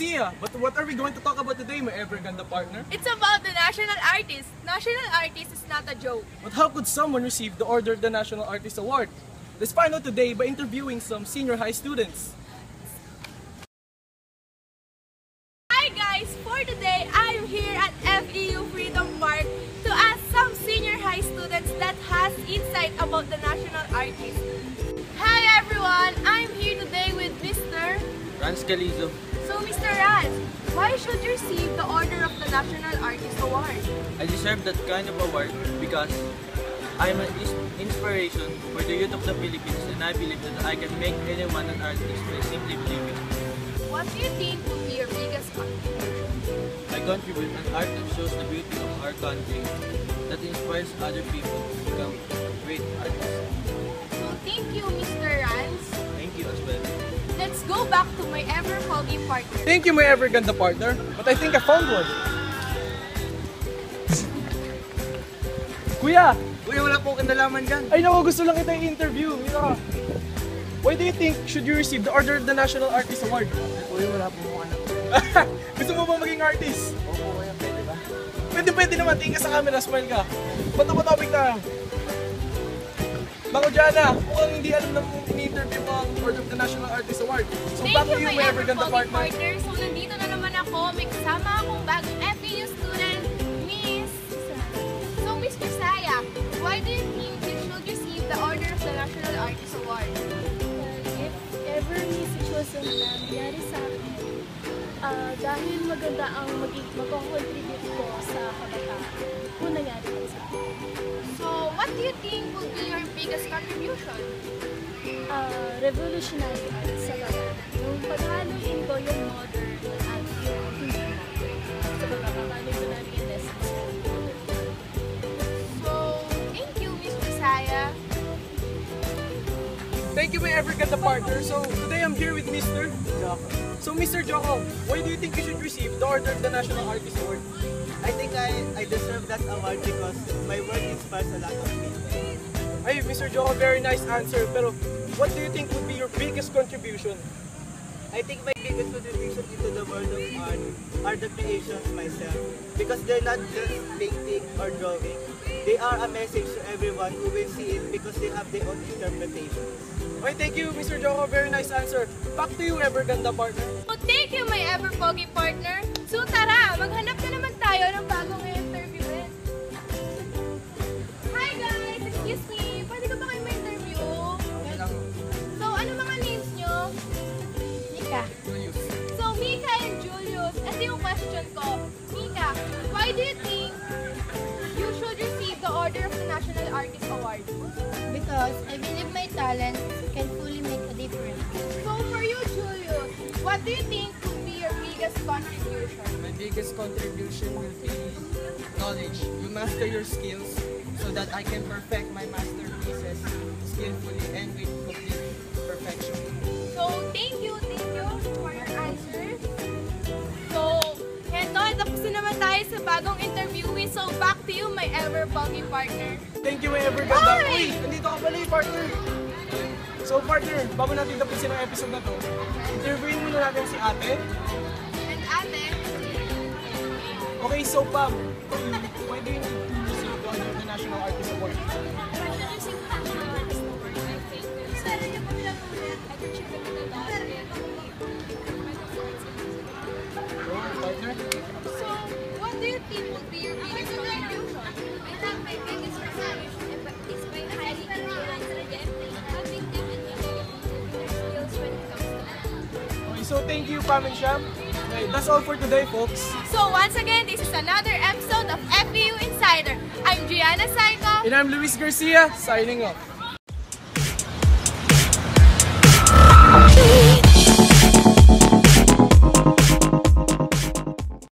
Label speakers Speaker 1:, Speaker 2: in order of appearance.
Speaker 1: Luis Garcia. But what are we going to talk about today, my ever-ganda partner?
Speaker 2: It's about the national artist. National artist is not a joke.
Speaker 1: But how could someone receive the Order of the National Artist Award? Let's find out today by interviewing some senior high students.
Speaker 2: Hi guys! For today, I'm here at FEU Freedom Park to ask some senior high students that has insight about the national artist. Hi everyone! I'm here today with Mr.
Speaker 3: Rans Calizo.
Speaker 2: So Mr. Raz, why should you receive the Order of the National Artist Award?
Speaker 3: I deserve that kind of award because I am an inspiration for the youth of the Philippines and I believe that I can make anyone an artist by simply believing.
Speaker 2: What do you think would be your biggest contribution?
Speaker 3: I contribute an art that shows the beauty of our country that inspires other people to become great artists.
Speaker 2: So thank you Mr. Rans.
Speaker 3: Thank you as well.
Speaker 2: Let's go back my ever-foggy partner.
Speaker 1: Thank you, my ever-ganda partner. But I think I found one. Kuya!
Speaker 3: Uy, wala po kinalaman dyan.
Speaker 1: Ay naku, gusto lang kita i-interview. Mira ka. Why do you think should you receive the Order of the National Artist Award?
Speaker 3: Uy, wala po mo anak.
Speaker 1: gusto mo ba maging artist?
Speaker 3: Opo, kaya pwede ba?
Speaker 1: Pwede pwede naman, tingin ka sa camera, smile ka. Ba't ako topic na? Bako Jana, mukhang hindi alam na ini-interview mo ang Order of the National Artist Award. So
Speaker 2: Thank
Speaker 1: back to
Speaker 2: you,
Speaker 1: you,
Speaker 2: my ever-foggy
Speaker 1: partner.
Speaker 2: partner. So, nandito na naman ako. May kasama akong bagong FEU student, Miss... So, Miss Josiah, why do you think you should receive the Order of the National Artist Award?
Speaker 4: if ever may situation na nangyari sa akin, ah, dahil maganda ang mag- mag-contribute ko sa kabataan, kung nangyari sa akin.
Speaker 2: So, what do you think will be your biggest contribution?
Speaker 4: Ah, revolutionary art sa babae. Yung paghaluin ko yung modern at yung hindi modern. Sa babae, paano ko namin yung lessons.
Speaker 2: So, thank you, Miss Josiah.
Speaker 1: Thank you, my ever-ganda partner. So today I'm here with Mr. Joko. So Mr. Joko, why do you think you should receive the Order of the National Artist Award?
Speaker 5: I think I, I deserve that award because my work inspires a lot of people.
Speaker 1: Ay, Mr. Joko, very nice answer. Pero what do you think would be your biggest contribution?
Speaker 5: I think my biggest contribution into the world of art are the creations myself because they're not just painting or drawing. They are a message to everyone who will see it because they have their own interpretations.
Speaker 1: Okay, thank you, Mr. Joko. Very nice answer. Back to you, ever-ganda partner.
Speaker 2: So, thank you, my ever-foggy partner. So, tara, maghanap na naman tayo ng Artist Award?
Speaker 6: Because I believe my talent can fully make a difference.
Speaker 2: So, for you, Julius, what do you think would be your biggest contribution?
Speaker 7: My biggest contribution will be knowledge. You master your skills so that I can perfect my masterpieces skillfully and with complete perfection.
Speaker 2: So, thank you, thank you for your answers. To you, my ever-foggy partner.
Speaker 1: Thank you, my ever-ganda.
Speaker 2: Ay!
Speaker 1: Uy, nandito ka pala eh, partner. So, partner, bago natin tapusin ang episode na to, interviewin muna natin si ate.
Speaker 2: And ate,
Speaker 1: Okay, so Pam, why do you need to receive the Order of the National Artist Award? Oh, so thank you, Pam and Sham. Okay, that's all for today, folks.
Speaker 2: So, once again, this is another episode of FEU Insider. I'm Gianna Saiko.
Speaker 1: And I'm Luis Garcia, signing off.